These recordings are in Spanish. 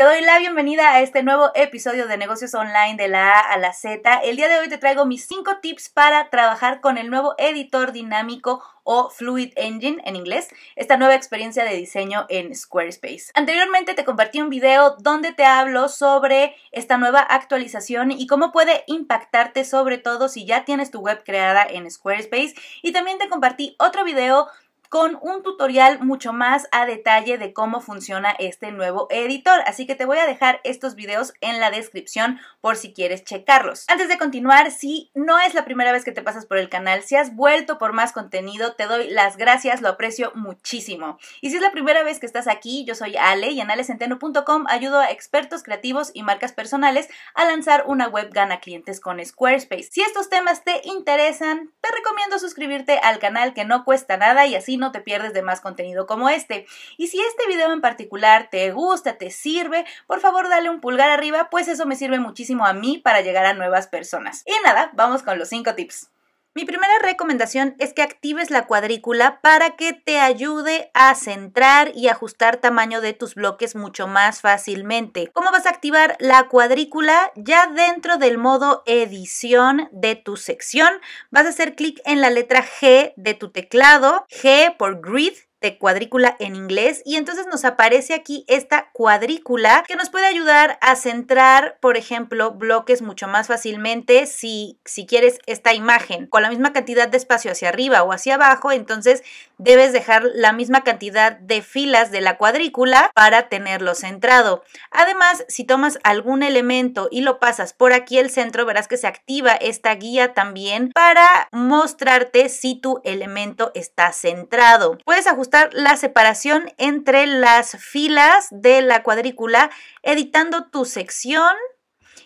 Te doy la bienvenida a este nuevo episodio de negocios online de la A a la Z. El día de hoy te traigo mis 5 tips para trabajar con el nuevo editor dinámico o Fluid Engine en inglés, esta nueva experiencia de diseño en Squarespace. Anteriormente te compartí un video donde te hablo sobre esta nueva actualización y cómo puede impactarte sobre todo si ya tienes tu web creada en Squarespace y también te compartí otro video con un tutorial mucho más a detalle de cómo funciona este nuevo editor. Así que te voy a dejar estos videos en la descripción por si quieres checarlos. Antes de continuar, si no es la primera vez que te pasas por el canal, si has vuelto por más contenido, te doy las gracias, lo aprecio muchísimo. Y si es la primera vez que estás aquí, yo soy Ale y en alesenteno.com ayudo a expertos creativos y marcas personales a lanzar una web gana clientes con Squarespace. Si estos temas te interesan, te recomiendo suscribirte al canal que no cuesta nada y así no te pierdes de más contenido como este. Y si este video en particular te gusta, te sirve, por favor dale un pulgar arriba, pues eso me sirve muchísimo a mí para llegar a nuevas personas. Y nada, vamos con los 5 tips. Mi primera recomendación es que actives la cuadrícula para que te ayude a centrar y ajustar tamaño de tus bloques mucho más fácilmente. ¿Cómo vas a activar la cuadrícula? Ya dentro del modo edición de tu sección, vas a hacer clic en la letra G de tu teclado, G por grid de cuadrícula en inglés y entonces nos aparece aquí esta cuadrícula que nos puede ayudar a centrar, por ejemplo, bloques mucho más fácilmente si, si quieres esta imagen con la misma cantidad de espacio hacia arriba o hacia abajo, entonces debes dejar la misma cantidad de filas de la cuadrícula para tenerlo centrado. Además, si tomas algún elemento y lo pasas por aquí el centro, verás que se activa esta guía también para mostrarte si tu elemento está centrado. Puedes ajustar la separación entre las filas de la cuadrícula editando tu sección.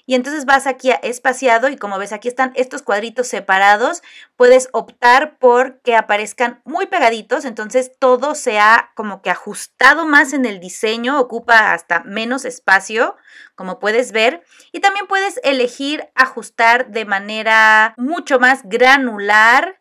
Y entonces vas aquí a espaciado y como ves aquí están estos cuadritos separados, puedes optar por que aparezcan muy pegaditos, entonces todo se ha como que ajustado más en el diseño, ocupa hasta menos espacio, como puedes ver, y también puedes elegir ajustar de manera mucho más granular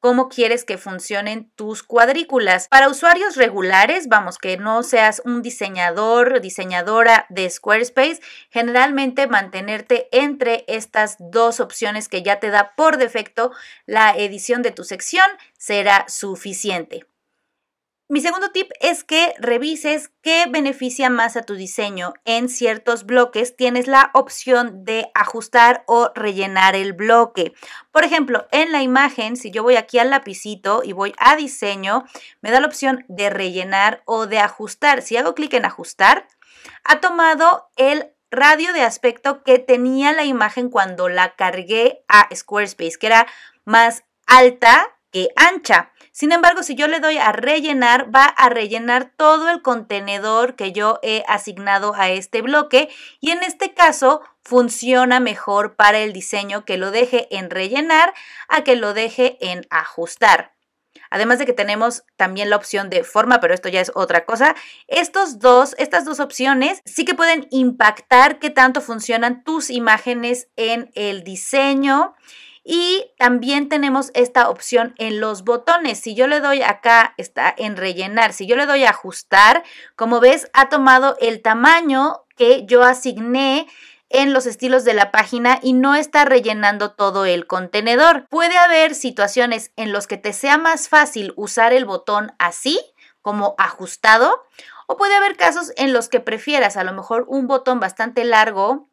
cómo quieres que funcionen tus cuadrículas. Para usuarios regulares, vamos, que no seas un diseñador o diseñadora de Squarespace, generalmente mantenerte entre estas dos opciones que ya te da por defecto la edición de tu sección será suficiente. Mi segundo tip es que revises qué beneficia más a tu diseño. En ciertos bloques tienes la opción de ajustar o rellenar el bloque. Por ejemplo, en la imagen, si yo voy aquí al lapicito y voy a diseño, me da la opción de rellenar o de ajustar. Si hago clic en ajustar, ha tomado el radio de aspecto que tenía la imagen cuando la cargué a Squarespace, que era más alta que ancha. Sin embargo, si yo le doy a rellenar, va a rellenar todo el contenedor que yo he asignado a este bloque y en este caso funciona mejor para el diseño que lo deje en rellenar a que lo deje en ajustar. Además de que tenemos también la opción de forma, pero esto ya es otra cosa. Estos dos, estas dos opciones sí que pueden impactar qué tanto funcionan tus imágenes en el diseño y también tenemos esta opción en los botones. Si yo le doy acá, está en rellenar. Si yo le doy a ajustar, como ves, ha tomado el tamaño que yo asigné en los estilos de la página y no está rellenando todo el contenedor. Puede haber situaciones en las que te sea más fácil usar el botón así, como ajustado, o puede haber casos en los que prefieras a lo mejor un botón bastante largo,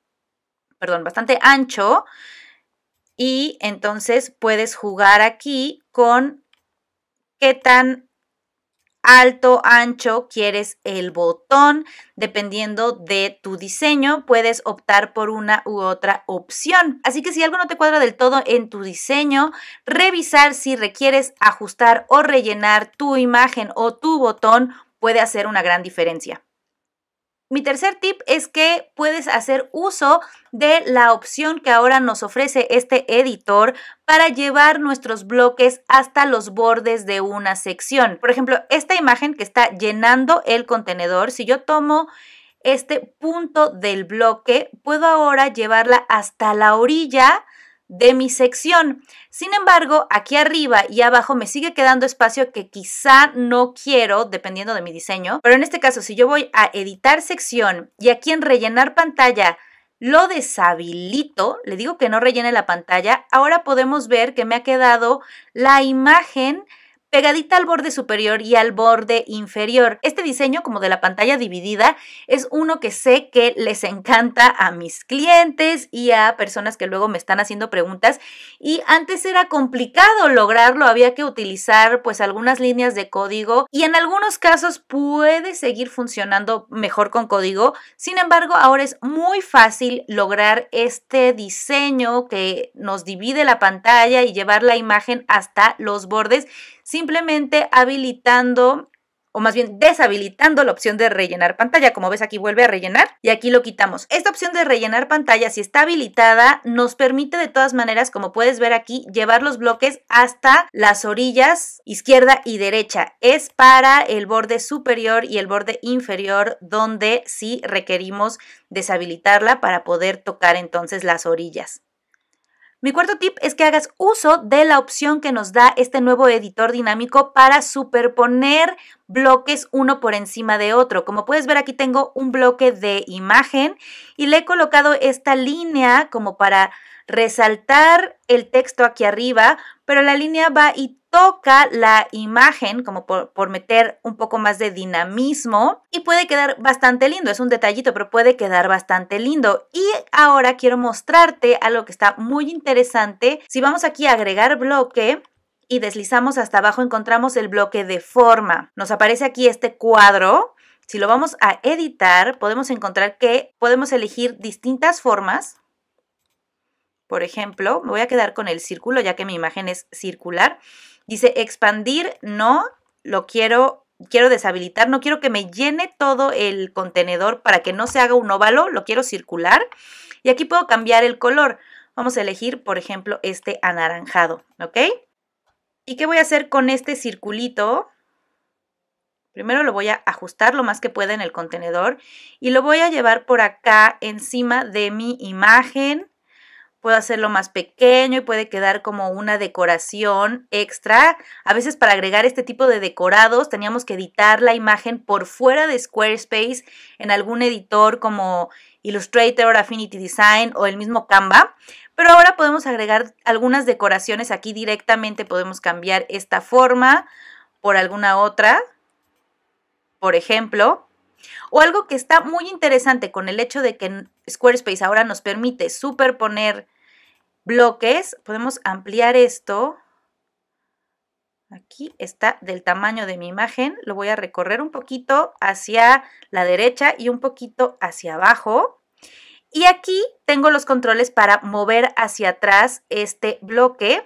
perdón, bastante ancho, y entonces puedes jugar aquí con qué tan alto, ancho quieres el botón. Dependiendo de tu diseño, puedes optar por una u otra opción. Así que si algo no te cuadra del todo en tu diseño, revisar si requieres ajustar o rellenar tu imagen o tu botón puede hacer una gran diferencia. Mi tercer tip es que puedes hacer uso de la opción que ahora nos ofrece este editor para llevar nuestros bloques hasta los bordes de una sección. Por ejemplo, esta imagen que está llenando el contenedor, si yo tomo este punto del bloque, puedo ahora llevarla hasta la orilla de mi sección. Sin embargo, aquí arriba y abajo me sigue quedando espacio que quizá no quiero, dependiendo de mi diseño. Pero en este caso, si yo voy a editar sección y aquí en rellenar pantalla lo deshabilito, le digo que no rellene la pantalla, ahora podemos ver que me ha quedado la imagen pegadita al borde superior y al borde inferior. Este diseño como de la pantalla dividida es uno que sé que les encanta a mis clientes y a personas que luego me están haciendo preguntas. Y antes era complicado lograrlo, había que utilizar pues algunas líneas de código y en algunos casos puede seguir funcionando mejor con código, sin embargo ahora es muy fácil lograr este diseño que nos divide la pantalla y llevar la imagen hasta los bordes simplemente habilitando o más bien deshabilitando la opción de rellenar pantalla. Como ves aquí vuelve a rellenar y aquí lo quitamos. Esta opción de rellenar pantalla, si está habilitada, nos permite de todas maneras, como puedes ver aquí, llevar los bloques hasta las orillas izquierda y derecha. Es para el borde superior y el borde inferior donde sí requerimos deshabilitarla para poder tocar entonces las orillas. Mi cuarto tip es que hagas uso de la opción que nos da este nuevo editor dinámico para superponer bloques uno por encima de otro. Como puedes ver aquí tengo un bloque de imagen y le he colocado esta línea como para resaltar el texto aquí arriba, pero la línea va y toca la imagen como por, meter un poco más de dinamismo y puede quedar bastante lindo. Es un detallito, pero puede quedar bastante lindo. Y ahora quiero mostrarte algo que está muy interesante. Si vamos aquí a agregar bloque, y deslizamos hasta abajo encontramos el bloque de forma. Nos aparece aquí este cuadro. Si lo vamos a editar, podemos encontrar que podemos elegir distintas formas. Por ejemplo, me voy a quedar con el círculo ya que mi imagen es circular. Dice expandir, no, lo quiero, quiero deshabilitar, no quiero que me llene todo el contenedor para que no se haga un óvalo, lo quiero circular. Y aquí puedo cambiar el color. Vamos a elegir, por ejemplo, este anaranjado, ¿ok? ¿Y qué voy a hacer con este circulito? Primero lo voy a ajustar lo más que pueda en el contenedor y lo voy a llevar por acá encima de mi imagen puedo hacerlo más pequeño y puede quedar como una decoración extra. A veces para agregar este tipo de decorados teníamos que editar la imagen por fuera de Squarespace en algún editor como Illustrator, Affinity Design o el mismo Canva. Pero ahora podemos agregar algunas decoraciones aquí directamente. Podemos cambiar esta forma por alguna otra, por ejemplo. O algo que está muy interesante con el hecho de que Squarespace ahora nos permite superponer bloques, podemos ampliar esto. Aquí está del tamaño de mi imagen. Lo voy a recorrer un poquito hacia la derecha y un poquito hacia abajo. Y aquí tengo los controles para mover hacia atrás este bloque.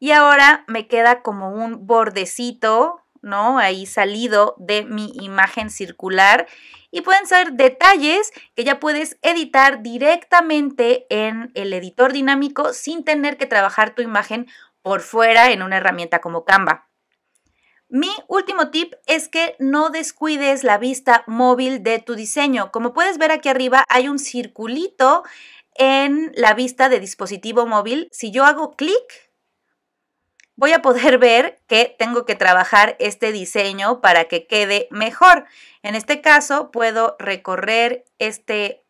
Y ahora me queda como un bordecito, ¿no? Ahí salido de mi imagen circular y pueden ser detalles que ya puedes editar directamente en el editor dinámico sin tener que trabajar tu imagen por fuera en una herramienta como Canva. Mi último tip es que no descuides la vista móvil de tu diseño. Como puedes ver aquí arriba hay un circulito en la vista de dispositivo móvil. Si yo hago clic, voy a poder ver que tengo que trabajar este diseño para que quede mejor. En este caso puedo recorrer este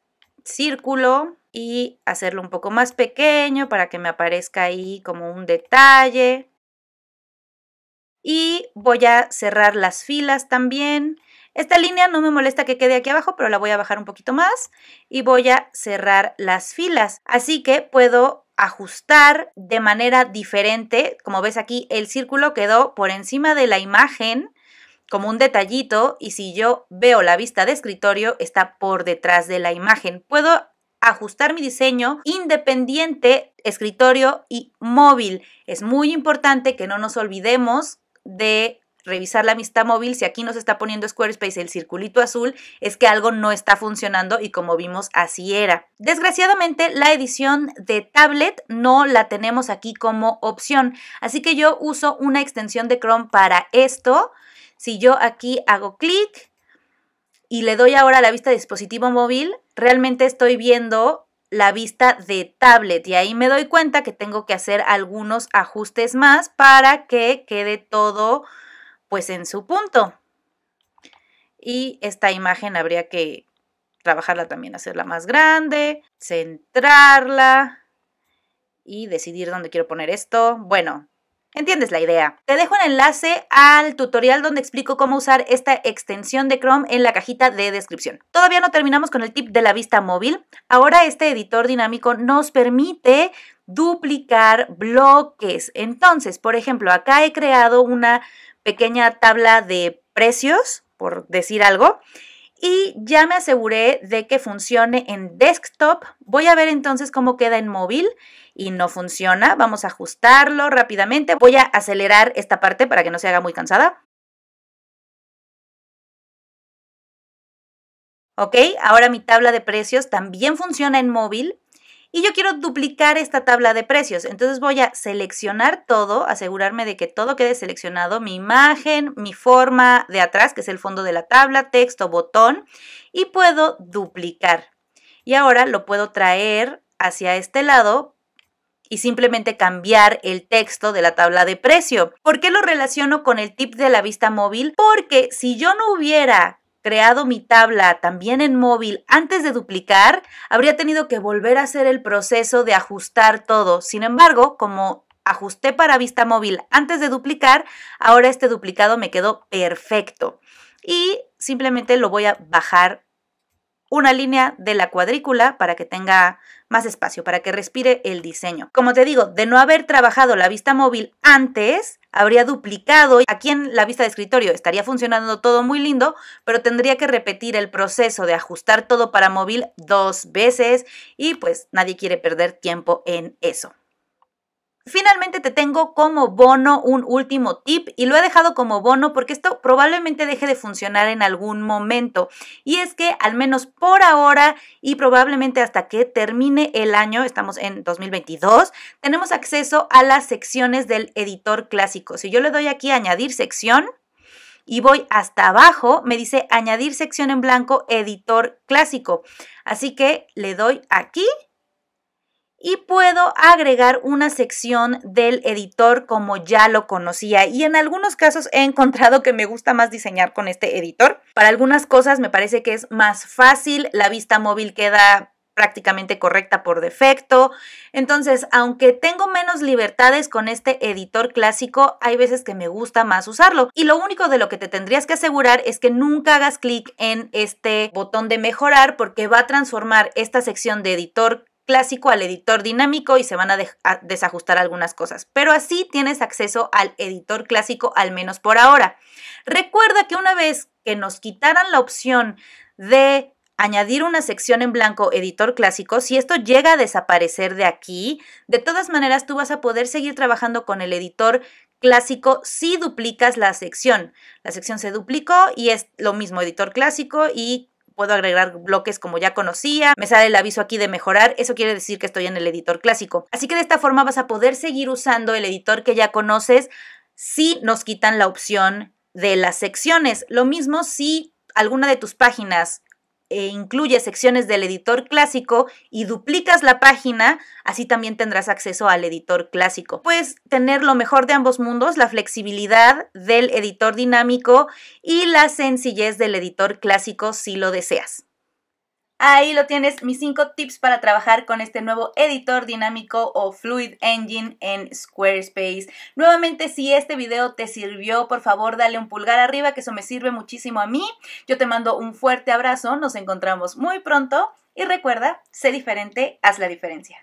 círculo y hacerlo un poco más pequeño para que me aparezca ahí como un detalle. Y voy a cerrar las filas también. Esta línea no me molesta que quede aquí abajo, pero la voy a bajar un poquito más y voy a cerrar las filas. Así que puedo ajustar de manera diferente. Como ves aquí, el círculo quedó por encima de la imagen como un detallito y si yo veo la vista de escritorio está por detrás de la imagen. Puedo ajustar mi diseño independiente, escritorio y móvil. Es muy importante que no nos olvidemos de revisar la vista móvil, si aquí nos está poniendo Squarespace el circulito azul, es que algo no está funcionando y como vimos así era. Desgraciadamente la edición de tablet no la tenemos aquí como opción, así que yo uso una extensión de Chrome para esto. Si yo aquí hago clic y le doy ahora a la vista de dispositivo móvil, realmente estoy viendo la vista de tablet y ahí me doy cuenta que tengo que hacer algunos ajustes más para que quede todo pues en su punto. Y esta imagen habría que trabajarla también, hacerla más grande, centrarla y decidir dónde quiero poner esto. Bueno, ¿Entiendes la idea? Te dejo un enlace al tutorial donde explico cómo usar esta extensión de Chrome en la cajita de descripción. Todavía no terminamos con el tip de la vista móvil. Ahora este editor dinámico nos permite duplicar bloques. Entonces, por ejemplo, acá he creado una pequeña tabla de precios, por decir algo, y ya me aseguré de que funcione en desktop. Voy a ver entonces cómo queda en móvil y no funciona. Vamos a ajustarlo rápidamente. Voy a acelerar esta parte para que no se haga muy cansada. Ok, ahora mi tabla de precios también funciona en móvil y yo quiero duplicar esta tabla de precios. Entonces voy a seleccionar todo, asegurarme de que todo quede seleccionado, mi imagen, mi forma de atrás, que es el fondo de la tabla, texto, botón, y puedo duplicar. Y ahora lo puedo traer hacia este lado y simplemente cambiar el texto de la tabla de precio. ¿Por qué lo relaciono con el tip de la vista móvil? Porque si yo no hubiera creado mi tabla también en móvil antes de duplicar, habría tenido que volver a hacer el proceso de ajustar todo. Sin embargo, como ajusté para vista móvil antes de duplicar, ahora este duplicado me quedó perfecto. Y simplemente lo voy a bajar una línea de la cuadrícula para que tenga más espacio, para que respire el diseño. Como te digo, de no haber trabajado la vista móvil antes, habría duplicado. Aquí en la vista de escritorio estaría funcionando todo muy lindo, pero tendría que repetir el proceso de ajustar todo para móvil dos veces y pues nadie quiere perder tiempo en eso. Finalmente te tengo como bono un último tip y lo he dejado como bono porque esto probablemente deje de funcionar en algún momento y es que al menos por ahora y probablemente hasta que termine el año, estamos en 2022, tenemos acceso a las secciones del editor clásico. Si yo le doy aquí añadir sección, y voy hasta abajo, me dice añadir sección en blanco, editor clásico. Así que le doy aquí y puedo agregar una sección del editor como ya lo conocía y en algunos casos he encontrado que me gusta más diseñar con este editor. Para algunas cosas me parece que es más fácil, la vista móvil queda prácticamente correcta por defecto. Entonces, aunque tengo menos libertades con este editor clásico, hay veces que me gusta más usarlo. Y lo único de lo que te tendrías que asegurar es que nunca hagas clic en este botón de mejorar porque va a transformar esta sección de editor clásico al editor dinámico y se van a, desajustar algunas cosas. Pero así tienes acceso al editor clásico al menos por ahora. Recuerda que una vez que nos quitaran la opción de añadir una sección en blanco editor clásico, si esto llega a desaparecer de aquí, de todas maneras tú vas a poder seguir trabajando con el editor clásico si duplicas la sección. La sección se duplicó y es lo mismo editor clásico y puedo agregar bloques como ya conocía, me sale el aviso aquí de mejorar, eso quiere decir que estoy en el editor clásico. Así que de esta forma vas a poder seguir usando el editor que ya conoces si nos quitan la opción de las secciones. Lo mismo si alguna de tus páginas e incluye secciones del editor clásico y duplicas la página, así también tendrás acceso al editor clásico. Puedes tener lo mejor de ambos mundos, la flexibilidad del editor dinámico y la sencillez del editor clásico si lo deseas. Ahí lo tienes, mis 5 tips para trabajar con este nuevo editor dinámico o Fluid Engine en Squarespace. Nuevamente, si este video te sirvió, por favor dale un pulgar arriba, que eso me sirve muchísimo a mí. Yo te mando un fuerte abrazo, nos encontramos muy pronto y recuerda, sé diferente, haz la diferencia.